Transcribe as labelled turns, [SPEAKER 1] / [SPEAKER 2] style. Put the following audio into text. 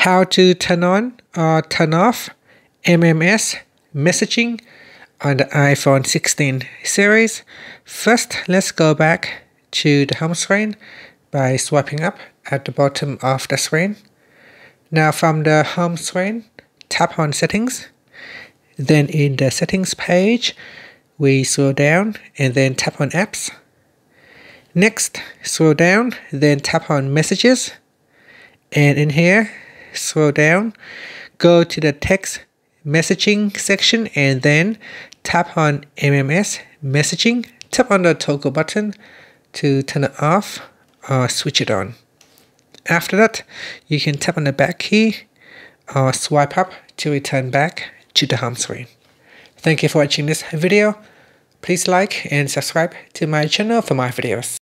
[SPEAKER 1] how to turn on or turn off MMS messaging on the iPhone 16 series. First, let's go back to the home screen by swiping up at the bottom of the screen. Now from the home screen, tap on settings. Then in the settings page, we scroll down and then tap on apps. Next, scroll down, then tap on messages. And in here, scroll down, go to the text messaging section and then tap on MMS messaging. Tap on the toggle button to turn it off or switch it on. After that, you can tap on the back key or swipe up to return back to the home screen. Thank you for watching this video. Please like and subscribe to my channel for more videos.